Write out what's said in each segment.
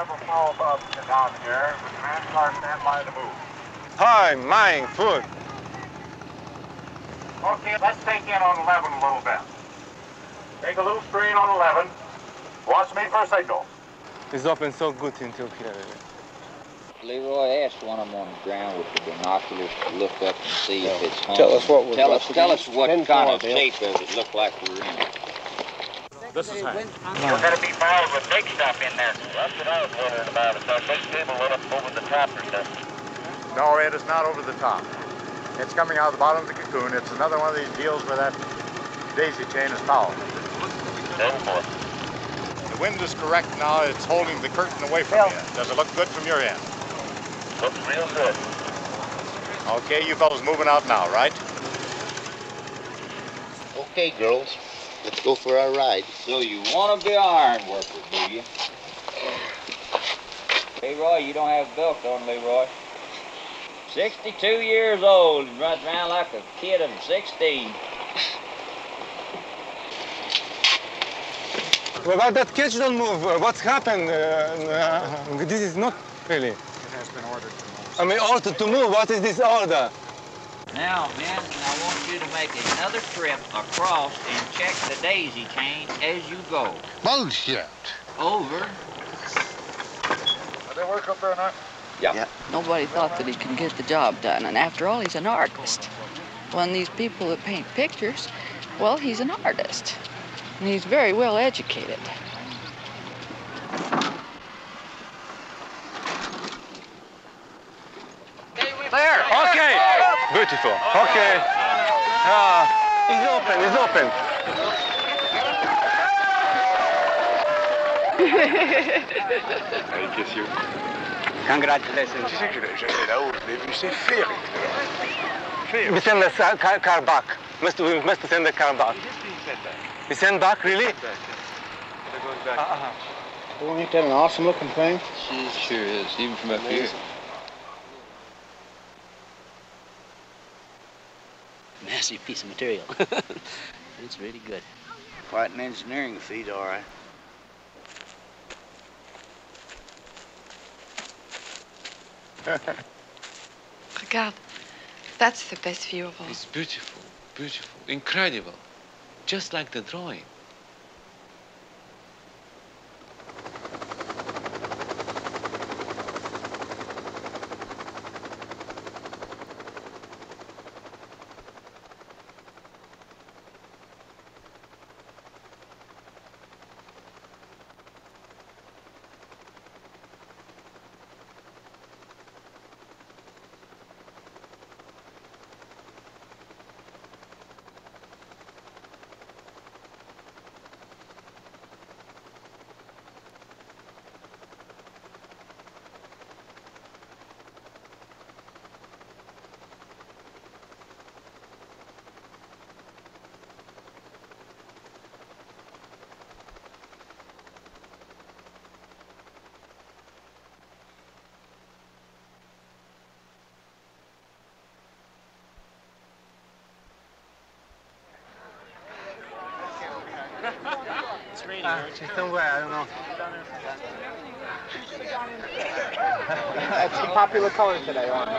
have a follow-up to down here. Command car stand by to move. Hi, mine, food. Okay, let's take in on 11 a little bit. Take a little screen on 11. Watch me for a signal. It's open so good until here. Leroy asked one of them on the ground with the binoculars to look up and see if it's home. Tell us what we're Tell us, tell us what kind of shape does it look like we're in. This is Hank. You're going to be followed with big stuff in there. That's what I was wondering about. Is that big cable lit up over the top or something? No, it is not over the top. It's coming out of the bottom of the cocoon. It's another one of these deals where that daisy chain is foul. Ten oh, four. The wind is correct now. It's holding the curtain away from you. Does it look good from your end? Looks real good. Okay, you fellas moving out now, right? Okay, girls, let's go for our ride. So you want to be an iron worker, do you? Leroy, you don't have a belt on, Leroy. 62 years old and runs around like a kid of 16. Well, but that catch don't move. Uh, What's happened? Uh, uh, this is not really. It has been ordered to move. I mean, ordered to move. What is this order? Now, men, I want you to make another trip across and check the daisy chain as you go. Bullshit. Over. Are they work up there now? Yeah. Nobody thought that he could get the job done, and after all, he's an artist. When these people that paint pictures, well, he's an artist. And he's very well educated. There. Okay. Beautiful. Okay. Ah, it's open. It's open. Congratulations. We send the sa- car, car back. Must, we must send the car back. We send back, really? Uh-huh. Ain't that an awesome looking thing? Sure is, even from up here. Massive piece of material. it's really good. Quite an engineering feat, all right. God, that's the best view of all. It's beautiful, beautiful, incredible. Just like the drawing. Ah, she's somewhere. I don't know. That's the popular color today, all That's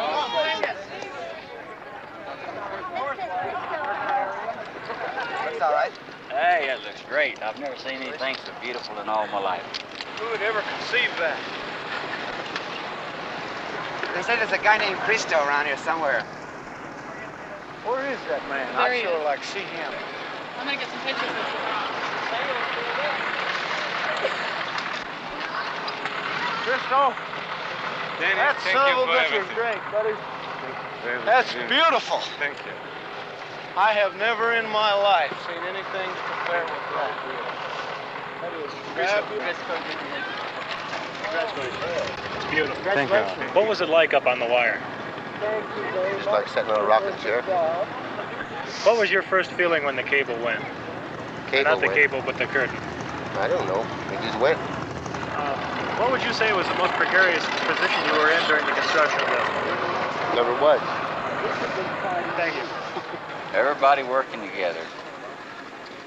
all right. Hey, it looks great. I've never seen anything so beautiful in all my life. Who would ever conceive that? They say there's a guy named Christo around here somewhere. Where is that man? There I'd sure is. like to see him. I'm gonna get some pictures of you. Christo, Danny, that thank son of a bitch is great, buddy. That's beautiful. Thank you. I have never in my life seen anything to compare with that. That is fabulous. Thank you. What was it like up on the wire? Just like sitting on a rocking chair. What was your first feeling when the cable went? Cable Not the went. cable, but the curtain. I don't know. It just went. Uh, what would you say was the most precarious position you were in during the construction of this? Never was. Thank you. Everybody working together.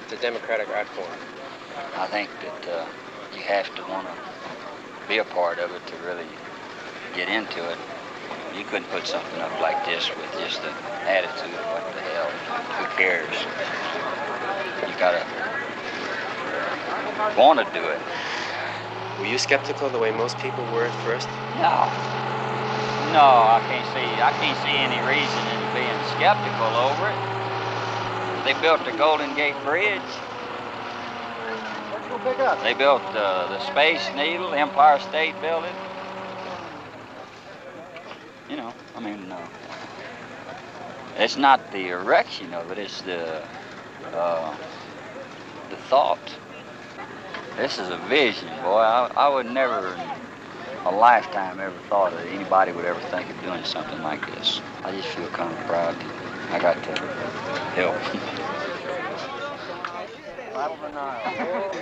It's a democratic art form. I think that uh, you have to want to be a part of it, to really get into it. You couldn't put something up like this with just an attitude of what the hell, who cares? You gotta want to do it. Were you skeptical the way most people were at first? No. No, I can't see. I can't see any reason in being skeptical over it. They built the Golden Gate Bridge. Let's go pick up. They built uh, the Space Needle, Empire State Building. You know, I mean, uh, it's not the erection of it; it's the uh, the thought. This is a vision, boy. I, I would never, in a lifetime, ever thought that anybody would ever think of doing something like this. I just feel kind of proud. I got to help. Battle of the Nile.